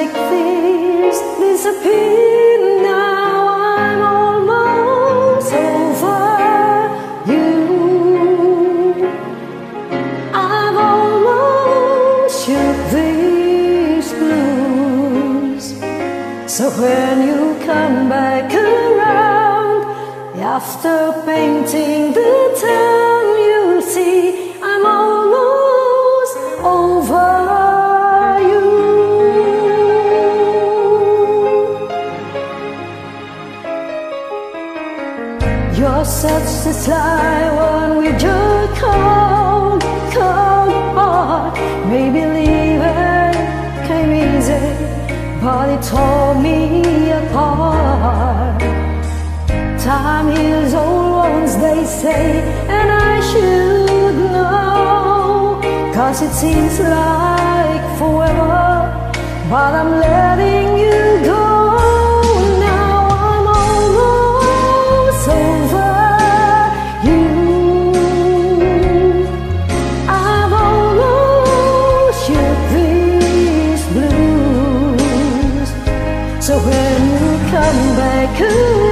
like this disappear now. I'm almost over you. I've almost shook these blues. So when you come back around after painting the You're such a sly one with your cold, cold heart. Maybe leaving came easy, but it tore me apart. Time heals all wounds, they say, and I should know. Cause it seems like So when you come back around